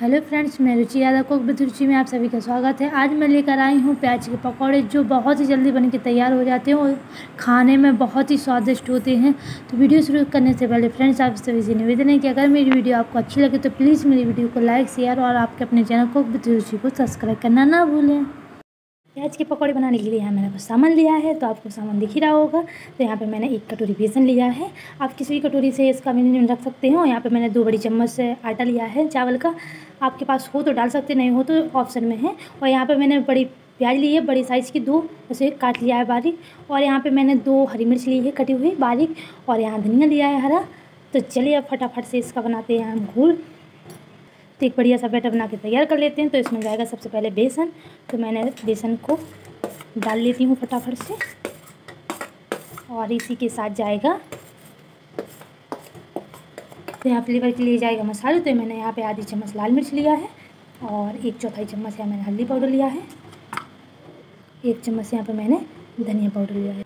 Hello friends, मैं रुचि यादव को रुचि में आप सभी का स्वागत है। आज मैं लेकर आई हूँ प्याज के पकौड़े जो बहुत ही जल्दी बन के तैयार हो जाते हैं और खाने में बहुत ही स्वादिष्ट होते हैं। तो वीडियो शुरू करने से पहले फ्रेंड्स, आप सभी से निवेदन है कि अगर मेरी वीडियो आपको अच्छी लगे तो प्लीज़ मेरी वीडियो को लाइक, शेयर और आपके अपने चैनल को रुचि को सब्सक्राइब करना ना भूलें। प्याज के पकौड़े बनाने के लिए यहाँ मैंने कुछ सामान लिया है तो आपको सामान दिख ही रहा होगा। तो यहाँ पे मैंने एक कटोरी बेसन लिया है। आप किसी भी कटोरी से इसका मेज़रमेंट रख सकते हो। यहाँ पे मैंने दो बड़ी चम्मच से आटा लिया है, चावल का। आपके पास हो तो डाल सकते, नहीं हो तो ऑप्शन में है। और यहाँ पर मैंने बड़ी प्याज ली है, बड़ी साइज़ की दो, उसे काट लिया है बारीक। और यहाँ पर मैंने दो हरी मिर्च ली है, कटी हुई बारीक। और यहाँ धनिया लिया है हरा। तो चलिए अब फटाफट से इसका बनाते हैं हम घोल। तो एक बढ़िया सा बैटर बना के तैयार कर लेते हैं। तो इसमें जाएगा सबसे पहले बेसन। तो मैंने बेसन को डाल लेती हूँ फटाफट से। और इसी के साथ जाएगा। तो यहाँ फ्लेवर के लिए जाएगा मसाले। तो मैंने यहाँ पे आधी चम्मच लाल मिर्च लिया है और एक चौथाई चम्मच यहाँ मैंने हल्दी पाउडर लिया है। एक चम्मच यहाँ पे मैंने धनिया पाउडर लिया है।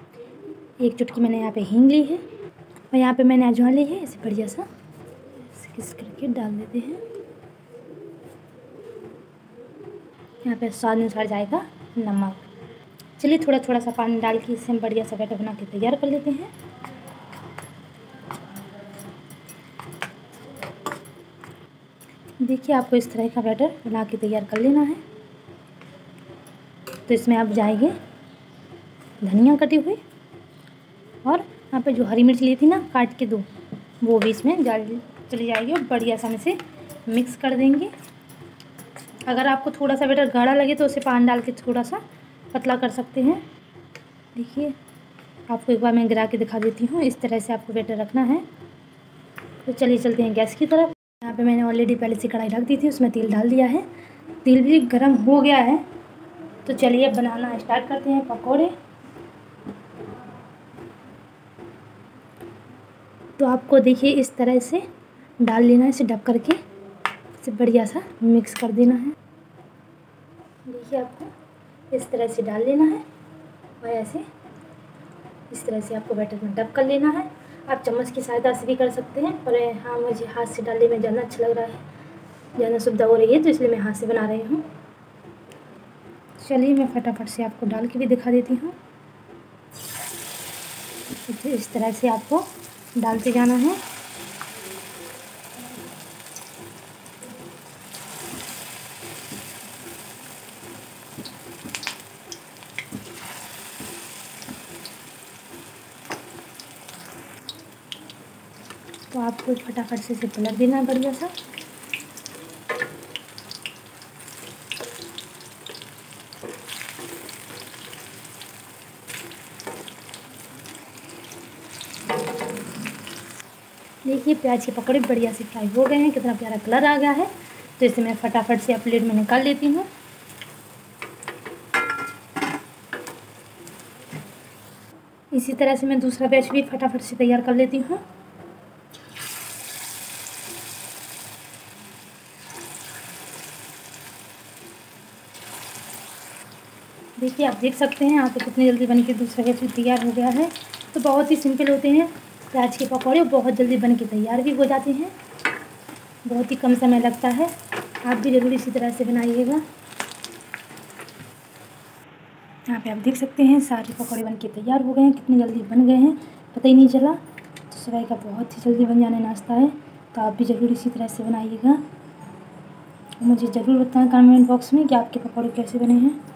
एक चुटकी मैंने यहाँ पे हींग ली है। और यहाँ पे मैंने अजवा ली है। इसे बढ़िया सा किस करके डाल देते हैं। यहाँ पे स्वाद अनुसार जाएगा नमक। चलिए थोड़ा थोड़ा सा पानी डाल के इसे हम बढ़िया सा बैटर बना के तैयार कर लेते हैं। देखिए आपको इस तरह का बैटर बना के तैयार कर लेना है। तो इसमें आप जाएँगे धनिया कटी हुई और यहाँ पे जो हरी मिर्च ली थी ना काट के दो, वो भी इसमें चली जाएगी और बढ़िया सा से मिक्स कर देंगे। अगर आपको थोड़ा सा बेटर गाढ़ा लगे तो उसे पान डाल के थोड़ा सा पतला कर सकते हैं। देखिए, आपको एक बार मैं गिरा के दिखा देती हूँ। इस तरह से आपको बेटर रखना है। तो चलिए चलते हैं गैस की तरफ़। यहाँ पे मैंने ऑलरेडी पहले से कढ़ाई रख दी थी, उसमें तेल डाल दिया है। तेल भी गर्म हो गया है। तो चलिए अब बनाना स्टार्ट करते हैं पकौड़े। तो आपको देखिए इस तरह से डाल लेना इसे डब करके। इसे बढ़िया सा मिक्स कर देना है। देखिए आपको इस तरह से डाल लेना है और ऐसे इस तरह से आपको बैटर में डब कर लेना है। आप चम्मच की सहायता से भी कर सकते हैं, पर हाँ मुझे हाथ से डालने में ज़्यादा अच्छा लग रहा है। ज़्यादा सुविधा हो रही है तो इसलिए मैं हाथ से बना रही हूँ। चलिए, मैं फटाफट से आपको डाल के भी दिखा देती हूँ। इस तरह से आपको डालते जाना है। तो आपको फटाफट से इसे पलट देना है बढ़िया सा देखिए, प्याज के पकौड़े बढ़िया से फ्राई हो गए हैं, कितना प्यारा कलर आ गया है। तो इसे मैं फटाफट से प्लेट में निकाल लेती हूँ। इसी तरह से मैं दूसरा बैच भी फटाफट से तैयार कर लेती हूँ। देखिए, आप देख सकते हैं, यहाँ पे कितनी जल्दी बन के दूसरा भी तैयार हो गया है। तो बहुत ही सिंपल होते हैं, प्याज के पकौड़े बहुत जल्दी बन के तैयार भी हो जाते हैं। बहुत ही कम समय लगता है। आप भी ज़रूर इसी तरह से बनाइएगा। यहाँ पे आप देख सकते हैं, सारे पकौड़े बन के तैयार हो गए हैं, कितनी जल्दी बन गए हैं, पता ही नहीं चला। तो सुबह का बहुत ही जल्दी बन जाने नाश्ता है। तो आप भी ज़रूर इसी तरह से बनाइएगा। मुझे ज़रूर बताएँ कमेंट बॉक्स में कि आपके पकौड़े कैसे बने हैं।